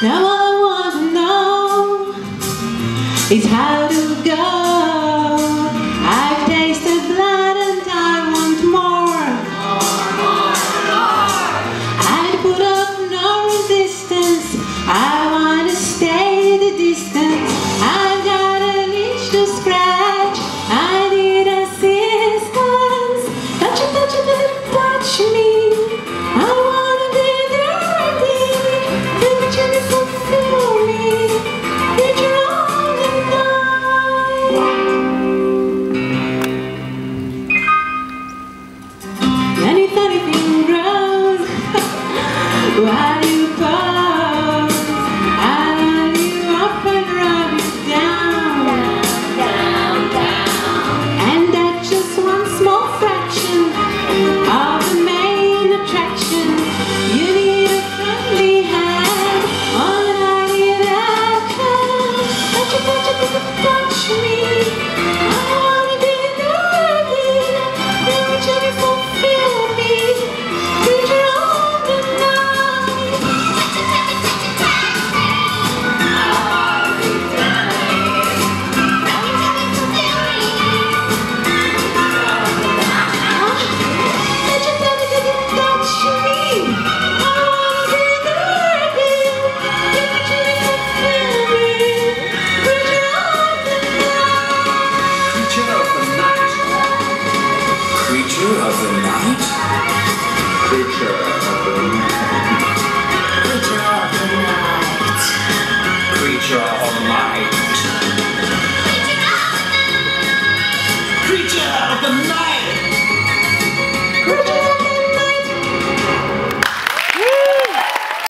Now Right. draw.